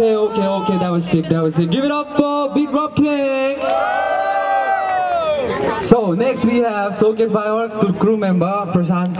okay, okay, okay, that was sick, that was sick. Give it up for Beatdrop King! So next we have Showcase by our crew member, Prashant.